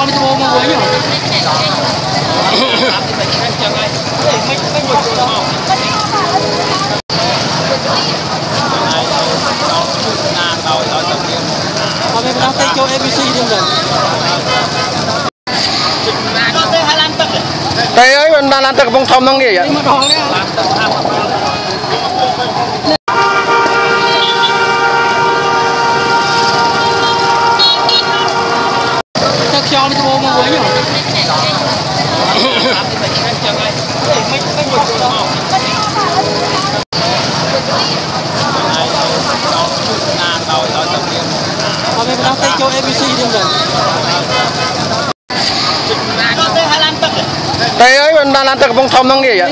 to đi tôi mua với nhỉ Hôm nay mình đang tay cho ABC luôn rồi Tay ấy mình đang làm tập bông thông nó nghỉ vậy? cho mới tôi mua với nhỉ Hôm nay mình đang thích cho ABC đi rồi Tay ơi, mình đang làm tập bông thông nó nghỉ ạ.